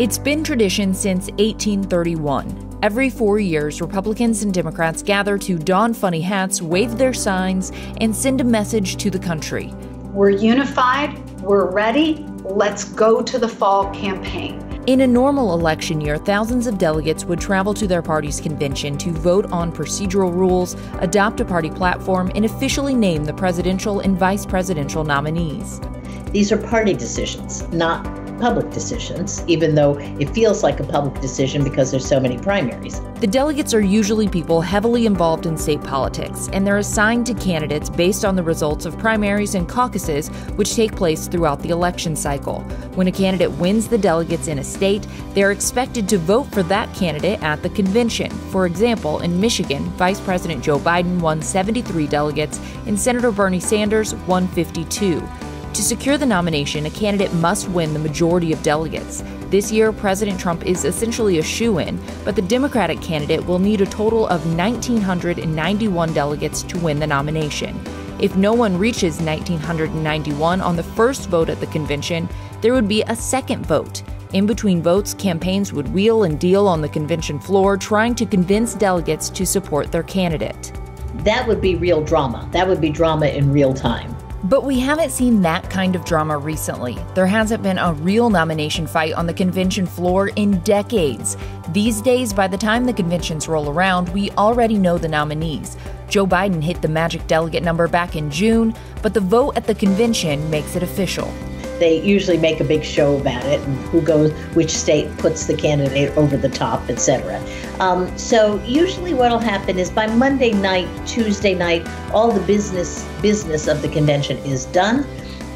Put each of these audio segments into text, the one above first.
It's been tradition since 1831. Every four years, Republicans and Democrats gather to don funny hats, wave their signs, and send a message to the country. We're unified, we're ready, let's go to the fall campaign. In a normal election year, thousands of delegates would travel to their party's convention to vote on procedural rules, adopt a party platform, and officially name the presidential and vice presidential nominees. These are party decisions, not public decisions, even though it feels like a public decision because there's so many primaries. The delegates are usually people heavily involved in state politics, and they're assigned to candidates based on the results of primaries and caucuses, which take place throughout the election cycle. When a candidate wins the delegates in a state, they're expected to vote for that candidate at the convention. For example, in Michigan, Vice President Joe Biden won 73 delegates, and Senator Bernie Sanders won 52. To secure the nomination, a candidate must win the majority of delegates. This year, President Trump is essentially a shoo in, but the Democratic candidate will need a total of 1,991 delegates to win the nomination. If no one reaches 1,991 on the first vote at the convention, there would be a second vote. In between votes, campaigns would wheel and deal on the convention floor, trying to convince delegates to support their candidate. That would be real drama. That would be drama in real time. But we haven't seen that kind of drama recently. There hasn't been a real nomination fight on the convention floor in decades. These days, by the time the conventions roll around, we already know the nominees. Joe Biden hit the magic delegate number back in June, but the vote at the convention makes it official they usually make a big show about it and who goes, which state puts the candidate over the top, etc. Um, so usually what'll happen is by Monday night, Tuesday night, all the business business of the convention is done,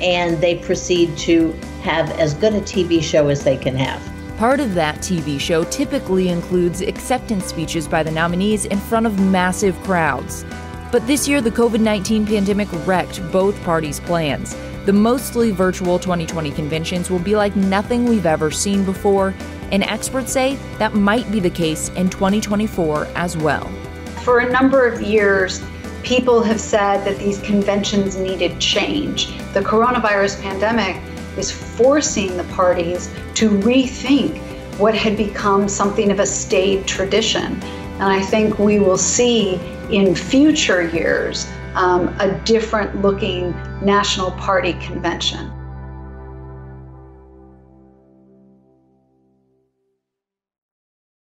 and they proceed to have as good a TV show as they can have. Part of that TV show typically includes acceptance speeches by the nominees in front of massive crowds. But this year, the COVID 19 pandemic wrecked both parties' plans. The mostly virtual 2020 conventions will be like nothing we've ever seen before, and experts say that might be the case in 2024 as well. For a number of years, people have said that these conventions needed change. The coronavirus pandemic is forcing the parties to rethink what had become something of a staid tradition. And I think we will see in future years um, a different looking national party convention.